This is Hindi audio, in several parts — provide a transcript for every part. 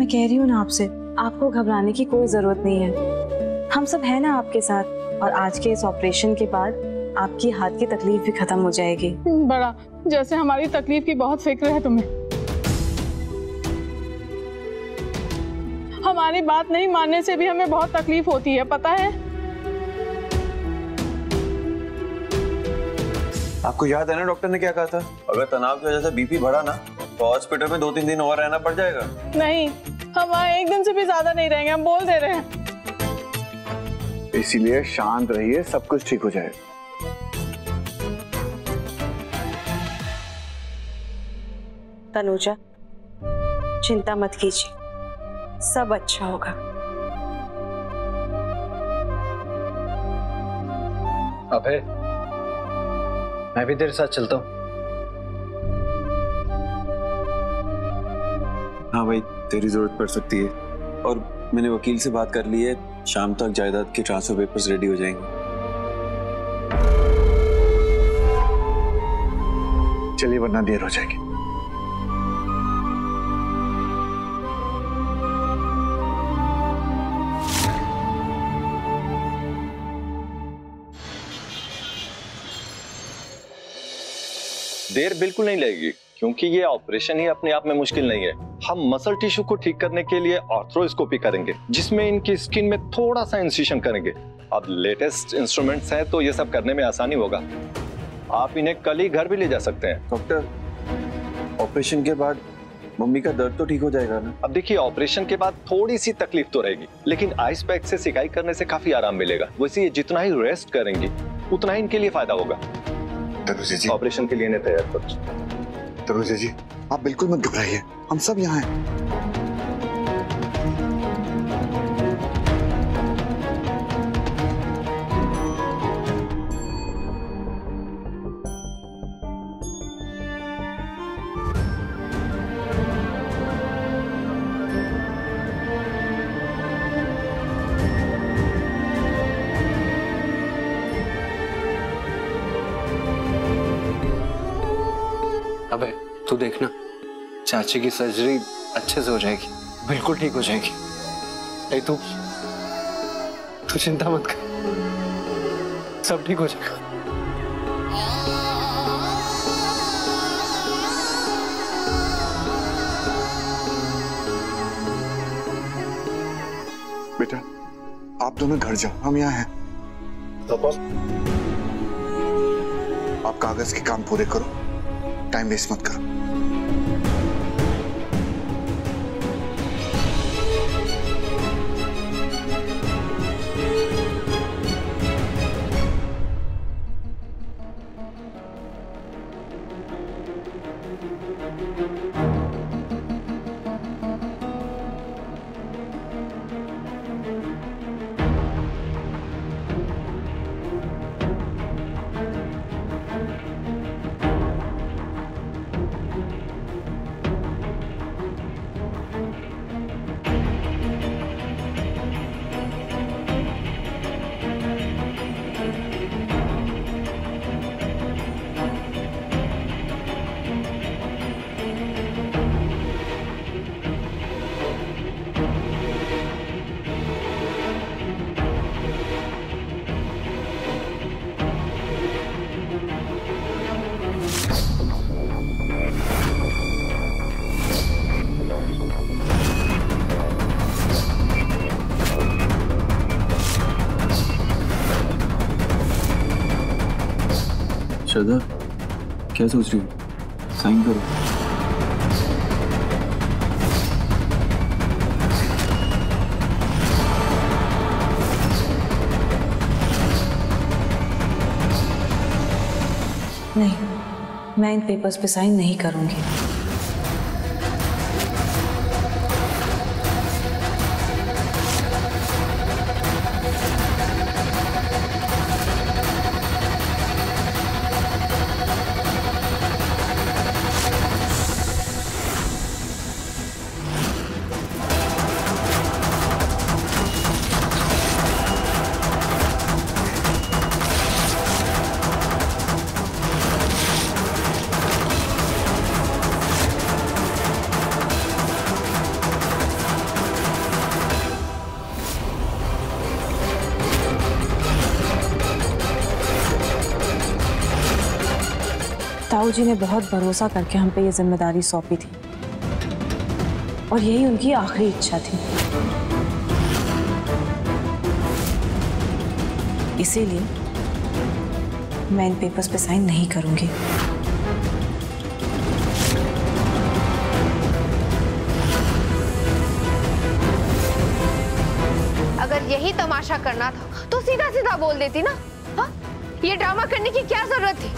मैं कह रही हूँ ना आपसे आपको घबराने की कोई ज़रूरत नहीं है। हम सब हैं ना आपके साथ और आज के इस ऑपरेशन के बाद आपकी हाथ की तकलीफ़ भी खत्म हो जाएगी। बड़ा जैसे हमारी तकलीफ़ की बहुत फ़िक्र है तुम्हें। हमारी बात नहीं मानने से भी हमें बहुत तकलीफ़ होती है पता है? आपको याद है ना डॉक्टर ने क्या कहा था? अगर तनाव की वजह से बीपी बढ़ा ना तो हॉस्पिटल में दो तीन दिन और रहना पड़ जाएगा। नहीं हम वहाँ एक दिन से भी ज़्यादा नहीं रहेंगे हम बोल दे रहे हैं। इसीलिए शांत रहिए सब कुछ ठीक हो जाएगा। तनुजा चिंता मत कीजिए सब अच्छा होगा। अभय मैं भी तेरे साथ चलता हूँ। हाँ भाई। तेरी ज़रूरत पड़ सकती है। और मैंने वकील से बात कर ली है शाम तक जायदाद के ट्रांसफ़र पेपर्स रेडी हो जाएँगे। चलिए वरना देर हो जाएगी। देर बिल्कुल नहीं लगेगी। क्योंकि ये ऑपरेशन ही अपने आप में मुश्किल नहीं है। हम मसल टिश्यू को ठीक करने के लिए ऑर्थ्रोस्कोपी करेंगे जिसमें इनकी स्किन में थोड़ा सा इंसिशन करेंगे। अब लेटेस्ट इंस्ट्रूमेंट्स हैं तो ये सब करने में आसानी होगा। आप इन्हें कल ही घर भी ले जा सकते हैं। डॉक्टर ऑपरेशन के बाद मम्मी का दर्द तो ठीक हो जाएगा ना? अब देखिए ऑपरेशन के बाद थोड़ी सी तकलीफ़ तो रहेगी लेकिन आइस पैक से सिकाई करने से काफ़ी आराम मिलेगा। वैसे ये जितना ही रेस्ट करेंगी उतना ही इनके लिए फ़ायदा होगा। ऑपरेशन के लिए तैयार करो। तनुजा जी आप बिल्कुल मत घबराइए। हम सब यहाँ हैं। देखना। चाची की सर्जरी अच्छे से हो जाएगी। बिल्कुल ठीक हो जाएगी। नहीं तू तू चिंता मत कर। सब ठीक हो जाएगा। बेटा, आप दोनों घर जाओ। हम यहाँ हैं। आप कागज़ के काम पूरे करो। टाइम वेस्ट मत करो। श्रद्धा क्या सोच रही हो साइन करो नहीं, मैं इन पेपर्स पे साइन नहीं करूँगी। ताऊ जी ने बहुत भरोसा करके हम पे ये ज़िम्मेदारी सौंपी थी। और यही उनकी आखिरी इच्छा थी। इसीलिए मैं इन पेपर्स पे साइन नहीं करूँगी। अगर यही तमाशा करना था तो सीधा सीधा बोल देती ना हाँ? ये ड्रामा करने की क्या ज़रूरत थी?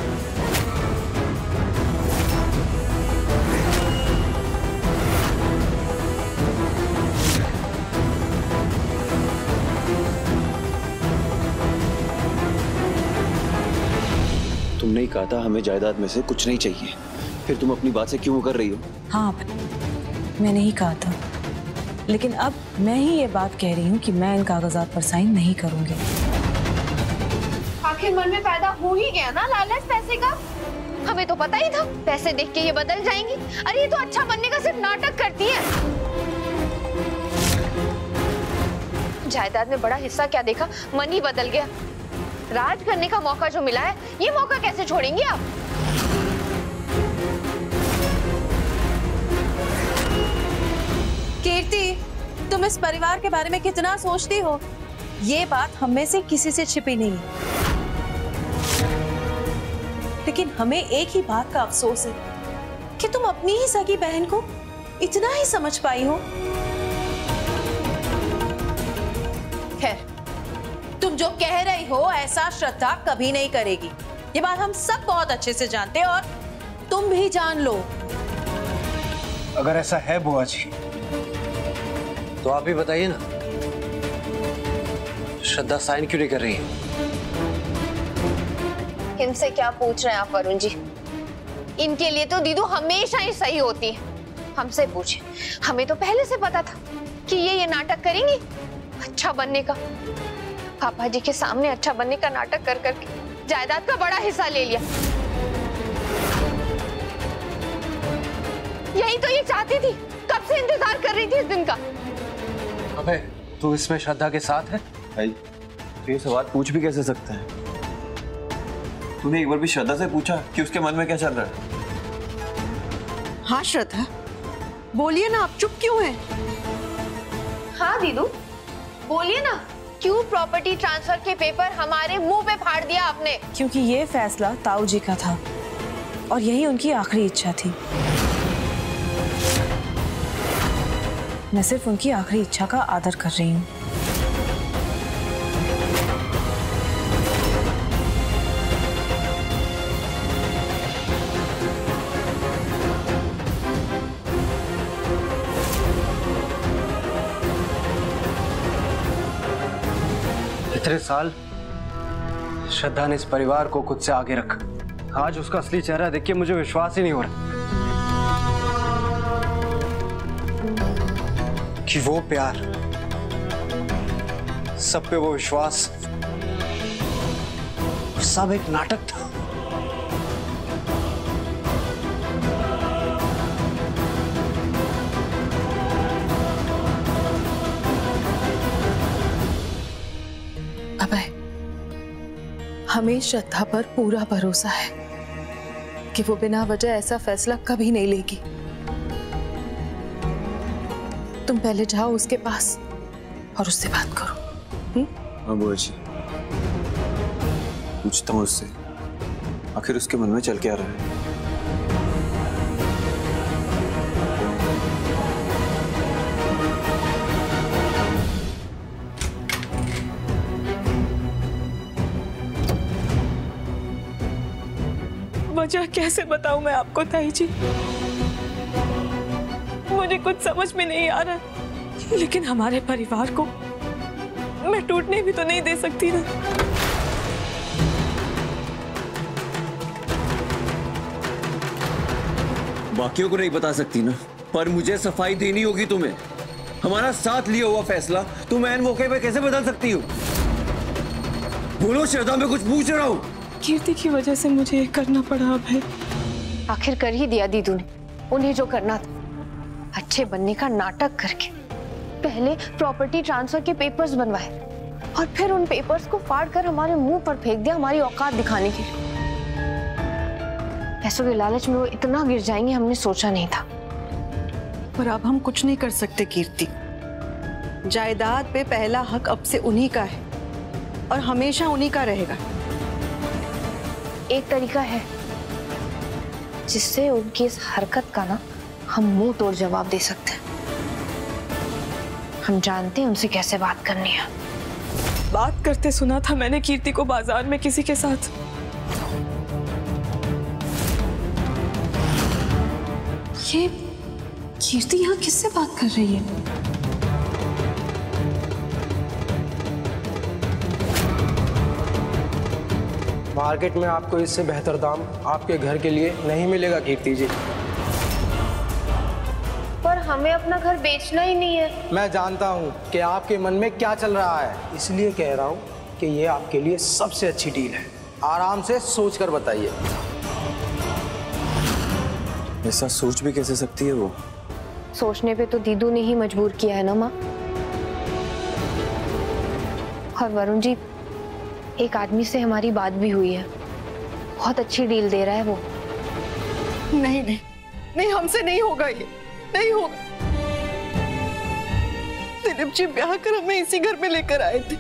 तुमने ही कहा था हमें जायदाद में से कुछ नहीं चाहिए। फिर तुम अपनी बात से क्यों कर रही हो? हाँ मैंने ही कहा था। लेकिन अब मैं ही ये बात कह रही हूँ कि मैं इन कागजात पर साइन नहीं करूँगी। आखिर मन में पैदा हो ही गया ना लालच पैसे का? हमें तो पता ही था पैसे देख के ये बदल जाएँगी। अरे ये तो अच्छा बनने का सिर्फ़ नाटक करती है। जायदाद में बड़ा हिस्सा क्या देखा? मन ही बदल गया। राज करने का मौका जो मिला है, ये मौका कैसे छोड़ेंगे आप? कीर्ति, तुम इस परिवार के बारे में कितना सोचती हो? ये बात हम में से किसी से छिपी नहीं। लेकिन हमें एक ही बात का अफसोस है कि तुम अपनी ही सगी बहन को इतना ही समझ पाई हो। तुम जो कह रही हो ऐसा श्रद्धा कभी नहीं करेगी। ये बात हम सब बहुत अच्छे से जानते हैं और तुम भी जान लो। अगर ऐसा है बुआ जी तो आप ही बताइए ना श्रद्धा साइन क्यों नहीं कर रही है? इनसे क्या पूछ रहे हैं आप वरुण जी? इनके लिए तो दीदू हमेशा ही सही होती है। हमसे पूछे। हमें तो पहले से पता था कि ये ये नाटक करेंगी। अच्छा बनने का। पापा जी के सामने अच्छा बनने का नाटक कर करके जायदाद का बड़ा हिस्सा ले लिया। यही तो ये चाहती थी। कब से इंतज़ार कर रही थी इस दिन का? अबे तू इसमें श्रद्धा के साथ है? भाई तो ये सवाल पूछ भी कैसे सकते हैं? तूने एक बार भी श्रद्धा से पूछा कि उसके मन में क्या चल रहा है? हाँ श्रद्धा। बोलिए ना आप चुप क्यों हैं? हाँ दीदू। बोलिए ना। क्यों प्रॉपर्टी ट्रांसफ़र के पेपर हमारे मुँह पे फाड़ दिया आपने? क्योंकि ये फैसला ताऊ जी का था और यही उनकी आखिरी इच्छा थी। मैं सिर्फ़ उनकी आखिरी इच्छा का आदर कर रही हूँ। इतने साल, श्रद्धा ने इस परिवार को खुद से आगे रखा। आज उसका असली चेहरा देख के मुझे विश्वास ही नहीं हो रहा। कि वो प्यार, सब पे वो विश्वास, सब एक नाटक था। हमें श्रद्धा पर पूरा भरोसा है कि वो बिना वजह ऐसा फैसला कभी नहीं लेगी। तुम पहले जाओ उसके पास और उससे बात करो। हाँ बुआ जी। पूछता हूँ उससे। आखिर उसके मन में चल क्या रहा है? वजह कैसे बताऊँ मैं आपको, ताई जी? मुझे कुछ समझ में नहीं आ रहा। लेकिन हमारे परिवार को मैं टूटने भी तो नहीं दे सकती ना। बाकियों को नहीं बता सकती ना, पर मुझे सफ़ाई देनी होगी तुम्हें। हमारा साथ लिया हुआ फैसला, तुम एन मौके पे कैसे बदल सकती हो? बोलो, श्रद्धा, मैं कुछ पूछ रहा हूँ। कीर्ति की वजह से मुझे ये करना पड़ा अब है। आखिर कर ही दिया दीदू ने उन्हें जो करना था। अच्छे बनने का नाटक करके। पहले प्रॉपर्टी ट्रांसफ़र के पेपर्स बनवाए। और फिर उन पेपर्स को फाड़ कर हमारे मुँह पर फेंक दिया हमारी औकात दिखाने के लिए। पैसों के लालच में वो इतना गिर जाएँगे हमने सोचा नहीं था। पर अब हम कुछ नहीं कर सकते कीर्ति। जायदाद पे पहला हक अब से उन्हीं का है। और हमेशा उन्हीं का रहेगा। एक तरीका है। जिससे उनकी इस हरकत का ना हम मुँह तोड़ जवाब दे सकते हैं। हम जानते हैं उनसे कैसे बात करनी है। बात करते सुना था मैंने कीर्ति को बाज़ार में किसी के साथ। ये कीर्ति यहाँ किससे बात कर रही है? मार्केट में आपको इससे बेहतर दाम आपके घर के लिए नहीं मिलेगा कीर्ति जी। पर हमें अपना घर बेचना ही नहीं है। मैं जानता हूँ कि आपके मन में क्या चल रहा है। इसलिए कह रहा हूँ कि ये आपके लिए सबसे अच्छी डील है। आराम से सोच कर बताइए। ऐसा सोच भी कैसे सकती है वो? सोचने पे तो दीदू ने ही मजबूर किया है ना माँ। और वरुण जी एक आदमी से हमारी बात भी हुई है। बहुत अच्छी डील दे रहा है वो। नहीं नहीं नहीं, हमसे नहीं होगा ये। नहीं होगा। दिलीप जी ब्याह कर हमें इसी घर में लेकर आए थे।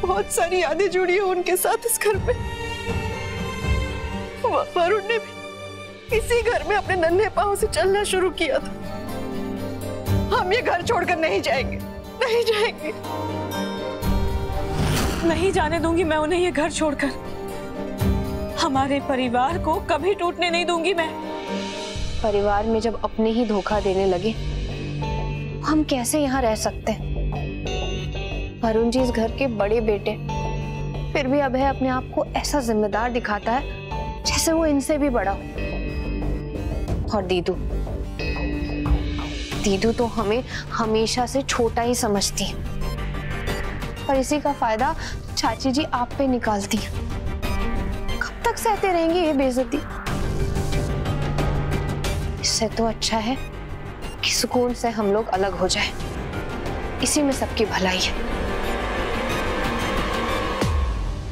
बहुत सारी यादें जुड़ी है उनके साथ इस घर में। वरुण ने भी इसी घर में अपने नन्हे पाँव से चलना शुरू किया था। हम ये घर छोड़कर नहीं जाएँगे। नहीं जाएँगे। नहीं जाने दूँगी मैं उन्हें ये घर छोड़कर। हमारे परिवार को कभी टूटने नहीं दूँगी मैं। परिवार में जब अपने ही धोखा देने लगे, हम कैसे यहाँ रह सकते? वरुण जी इस घर के बड़े बेटे फिर भी अभय अपने आप को ऐसा जिम्मेदार दिखाता है जैसे वो इनसे भी बड़ा हो। और दीदू दीदू तो हमें हमेशा से छोटा ही समझती है। और इसी का फ़ायदा चाची जी आप पे निकालती कब तक सहते रहेंगे ये बेइज्जती? इससे तो अच्छा है कि सुकून से हम लोग अलग हो जाए। इसी में सबकी भलाई है।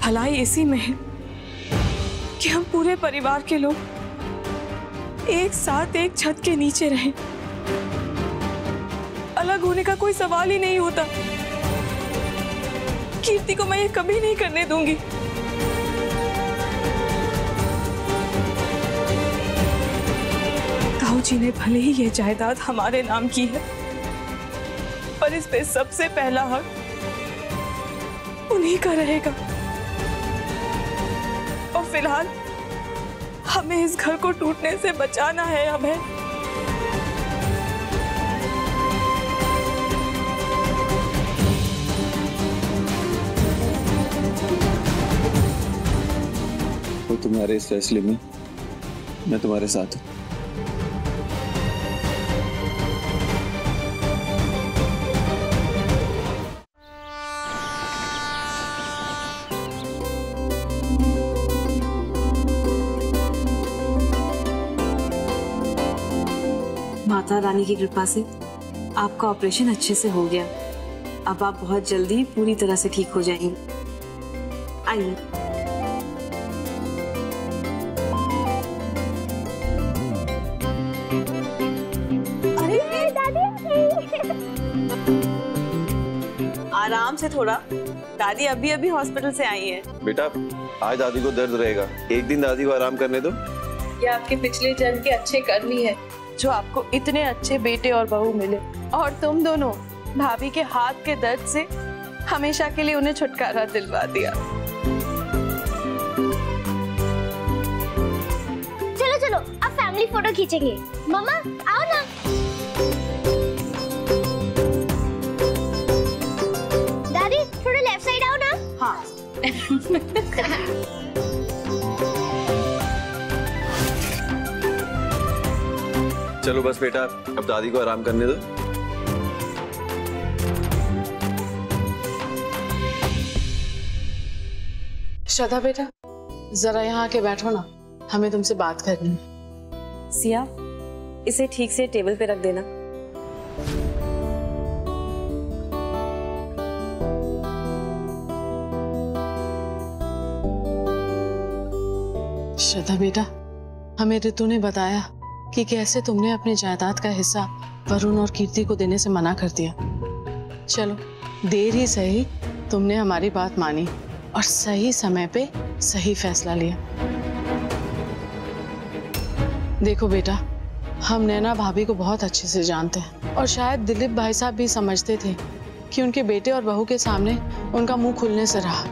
भलाई इसी में है कि हम पूरे परिवार के लोग एक साथ एक छत के नीचे रहें। अलग होने का कोई सवाल ही नहीं होता। कीर्ति को मैं ये कभी नहीं करने दूँगी। ताऊ जी ने भले ही ये जायदाद हमारे नाम की है, पर इस पे सबसे पहला हक उन्हीं का रहेगा। और फ़िलहाल हमें इस घर को टूटने से बचाना है हमें। तुम्हारे इस फैसले में मैं तुम्हारे साथ हूँ। माता रानी की कृपा से आपका ऑपरेशन अच्छे से हो गया। अब आप बहुत जल्दी पूरी तरह से ठीक हो जाएँगे। आइए। आराम से थोड़ा। दादी अभी अभी हॉस्पिटल से आई है। बेटा आज दादी को दर्द रहेगा। एक दिन दादी को आराम करने दो। ये आपके पिछले जन्म के अच्छे कर्मी है। जो आपको इतने अच्छे बेटे और बहू मिले। और तुम दोनों भाभी के हाथ के दर्द से हमेशा के लिए उन्हें छुटकारा दिलवा दिया। चलो चलो अब फैमिली फ़ोटो खींचेंगे। मम्मा आओ ना। चलो बस बेटा अब दादी को आराम करने दो। श्रद्धा बेटा जरा यहाँ आके बैठो ना हमें तुमसे बात करनी है। सिया इसे ठीक से टेबल पे रख देना। श्रद्धा बेटा। हमें ऋतु ने बताया कि कैसे तुमने अपनी जायदाद का हिस्सा वरुण और कीर्ति को देने से मना कर दिया। चलो, देर ही सही तुमने हमारी बात मानी और सही समय पे सही फैसला लिया। देखो बेटा, हम नैना भाभी को बहुत अच्छे से जानते हैं और शायद दिलीप भाई साहब भी समझते थे कि उनके बेटे और बहू के सामने उनका मुँह खुलने से रहा।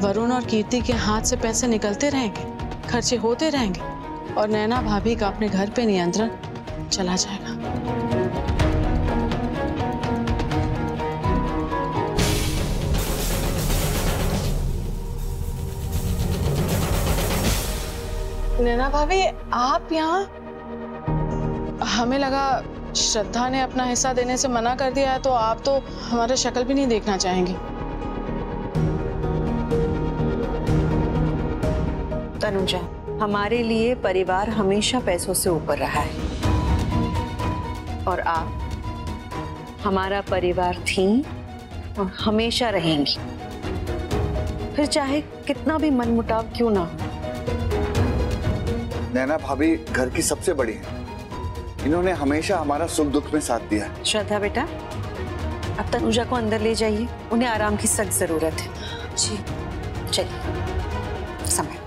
वरुण और कीर्ति के हाथ से पैसे निकलते रहेंगे? खर्चे होते रहेंगे और नैना भाभी का अपने घर पे नियंत्रण चला जाएगा। नैना भाभी, आप यहाँ? हमें लगा श्रद्धा ने अपना हिस्सा देने से मना कर दिया है तो आप तो हमारा शक्ल भी नहीं देखना चाहेंगी। तनुजा हमारे लिए परिवार हमेशा पैसों से ऊपर रहा है। और आप हमारा परिवार थी और हमेशा रहेंगी। फिर चाहे कितना भी मनमुटाव क्यों ना हो। नैना भाभी घर की सबसे बड़ी है। इन्होंने हमेशा हमारा सुख दुख में साथ दिया है। श्रद्धा बेटा अब तनुजा को अंदर ले जाइए। उन्हें आराम की सख्त ज़रूरत है। जी चलिए। समय।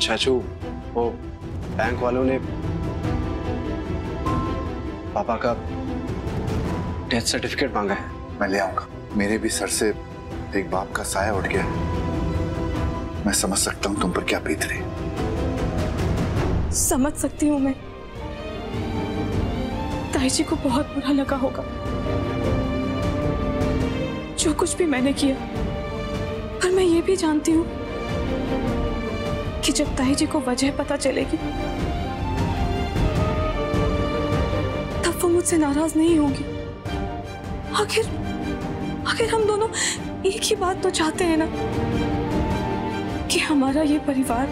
चाचू, वो बैंक वालों ने पापा का डेथ सर्टिफिकेट मांगा है। मैं ले आऊँगा। मेरे भी सर से एक बाप का साया उठ गया मैं समझ सकता हूँ तुम पर क्या बीत रही समझ सकती हूँ मैं। ताई जी को बहुत बुरा लगा होगा। जो कुछ भी मैंने किया, पर मैं ये भी जानती हूँ कि जब ताई जी को वजह पता चलेगी, तब वो मुझसे नाराज़ नहीं होगी। आखिर आखिर हम दोनों एक ही बात तो चाहते हैं ना? कि हमारा ये परिवार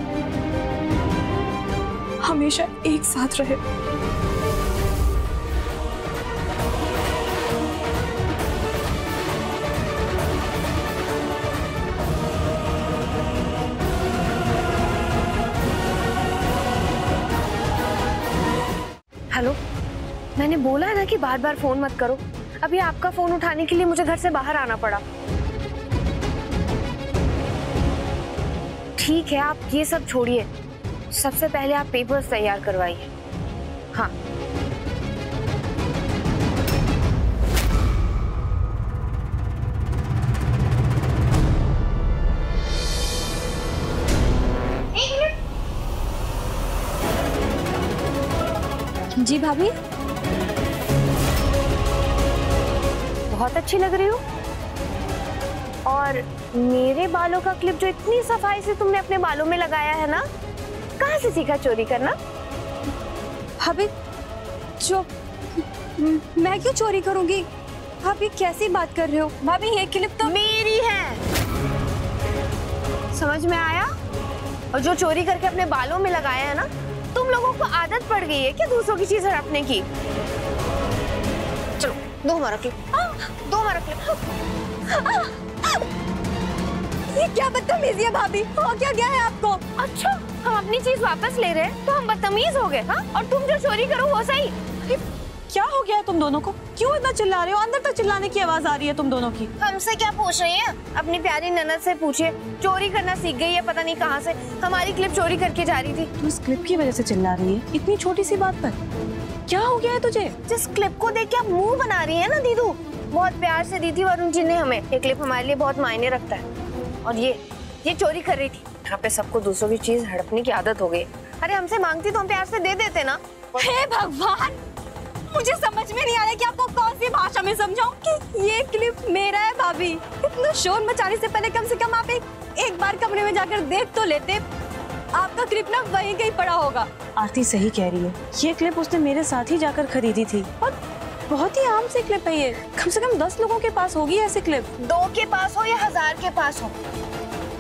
हमेशा एक साथ रहे। हेलो, मैंने बोला है ना कि बार बार फ़ोन मत करो। अभी आपका फ़ोन उठाने के लिए मुझे घर से बाहर आना पड़ा। ठीक है आप ये सब छोड़िए। सबसे पहले आप पेपर्स तैयार करवाइए। हाँ। जी भाभी। बहुत अच्छी लग रही हो। और मेरे बालों का क्लिप जो इतनी सफ़ाई से तुमने अपने बालों में लगाया है ना कहाँ से सीखा चोरी करना? भाभी जो मैं क्यों चोरी करूँगी? भाभी कैसी बात कर रहे हो? भाभी ये क्लिप तो मेरी है। समझ में आया? और जो चोरी करके अपने बालों में लगाया है ना तुम लोगों को आदत पड़ गई है क्या दूसरों की चीज़ हड़पने की? चलो दो हमारा क्लिप दो हमारा क्लिप ये क्या बदतमीजी है भाभी? हो क्या गया है आपको? अच्छा हम अपनी चीज़ वापस ले रहे हैं तो हम बदतमीज हो गए हाँ? और तुम जो चोरी करो वो सही। क्या हो गया है तुम दोनों को? क्यों इतना चिल्ला रहे हो? अंदर तक चिल्लाने की आवाज़ आ रही है तुम दोनों की। हमसे क्या पूछ रही हैं? अपनी प्यारी ननद से पूछिए। चोरी करना सीख गई है पता नहीं कहाँ से। हमारी क्लिप चोरी करके जा रही थी। तू इस क्लिप की वजह से चिल्ला रही है? इतनी छोटी सी बात पर। क्या हो गया है तुझे? जिस क्लिप को देख के आप मुँह बना रही है ना दीदू? बहुत प्यार से दी थी वरुण जी ने हमें। ये क्लिप हमारे लिए बहुत मायने रखता है। और ये ये चोरी कर रही थी। यहाँ पे सबको दूसरों की चीज़ हड़पने की आदत हो गई। अरे हमसे मांगती तो हम प्यार से दे देते ना। हे भगवान! मुझे समझ में नहीं आ रहा कि आपको कौन सी भाषा में समझाऊं कि ये क्लिप मेरा है भाभी। इतना शोर मचाने से पहले कम से कम आप एक, एक बार कमरे में जाकर देख तो लेते। आपका क्लिप ना वहीं कहीं पड़ा होगा। आरती सही कह रही है। ये क्लिप उसने मेरे साथ ही जाकर खरीदी थी। और बहुत ही आम सी क्लिप है ये। कम से कम दस लोगों के पास होगी ऐसी क्लिप दो के पास हो या हज़ार के पास हो।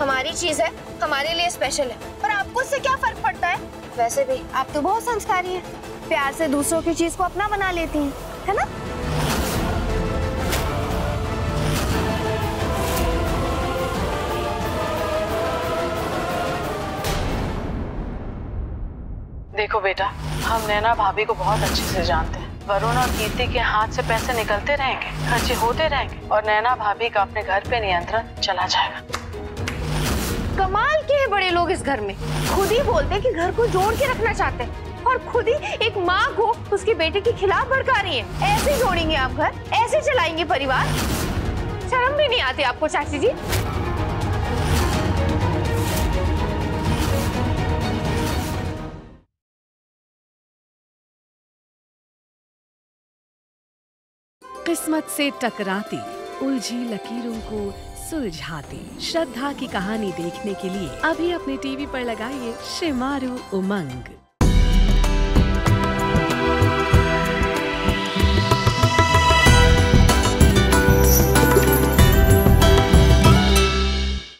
हमारी चीज़ है हमारे लिए स्पेशल है। पर आपको इससे क्या फ़र्क पड़ता है? वैसे भी आप तो बहुत संस्कारी हैं। प्यार से दूसरों की चीज़ को अपना बना लेती हैं है ना? देखो बेटा हम नैना भाभी को बहुत अच्छे से जानते हैं। वरुण और कीर्ति के हाथ से पैसे निकलते रहेंगे, खर्चे होते रहेंगे और नैना भाभी का अपने घर पे नियंत्रण चला जाएगा। कमाल के हैं बड़े लोग इस घर में। खुद ही बोलते कि घर को जोड़ के रखना चाहते हैं और खुद ही एक माँ को उसके बेटे के खिलाफ भड़का रही है। ऐसे जोड़ेंगे आप घर, ऐसे चलाएँगे परिवार। शर्म भी नहीं आती आपको, चाची जी। किस्मत से टकराती, उलझी लकीरों को सुलझाती। श्रद्धा की कहानी देखने के लिए अभी अपने टीवी पर लगाइए शिमारू उमंग।